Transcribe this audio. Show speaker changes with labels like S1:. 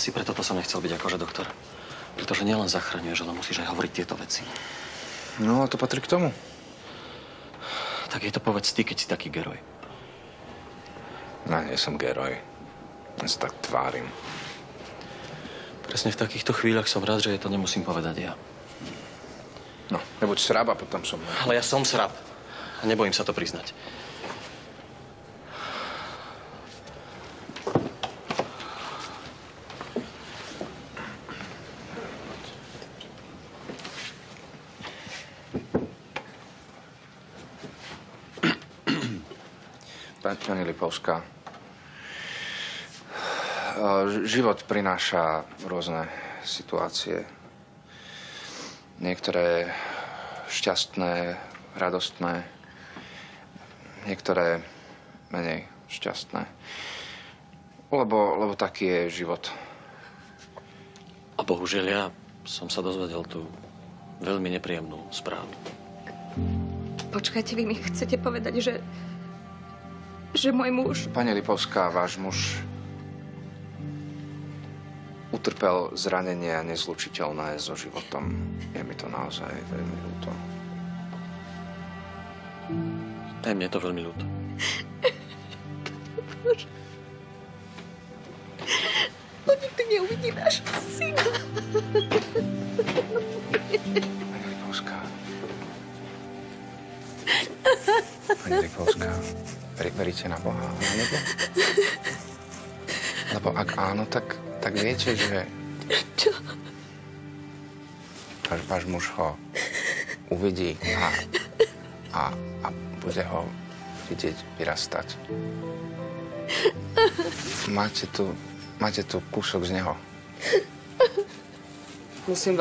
S1: Asi preto to som nechcel byť akože doktor. Pretože nielen zachraňuješ, ale musíš aj hovoriť tieto veci.
S2: No, a to patrí k tomu.
S1: Tak jej to povedz ty, keď si taký geroj.
S2: No, nie som geroj. Ja sa tak tvárim.
S1: Presne v takýchto chvíľach som rád, že jej to nemusím povedať ja.
S2: No, nebuď sraba potom som.
S1: Ale ja som srab. A nebojím sa to priznať.
S2: Pani Lipovská, život prináša rôzne situácie. Niektoré šťastné, radostné, niektoré menej šťastné. Lebo, lebo taký je život.
S1: A bohužiaľ ja som sa dozvedel tú veľmi nepríjemnú správu.
S3: Počkajte, vy mi chcete povedať, že... že môj muž...
S2: Pani Lipovská, váš muž utrpel zranenia nezlučiteľné so životom. Je mi to naozaj veľmi ľúto.
S1: Aj mne to veľmi ľúto.
S3: On nikdy neuvidí nášho syna.
S2: Pani Lipovská. Pani Lipovská, veri, veríte na Boha a na nebo? Lebo ak áno, tak, tak viete, že
S3: Čo?
S2: váš, váš muž ho uvidí a, a, a bude ho vidieť vyrastať. Máte tu, máte tu kúsok z neho.
S4: Musím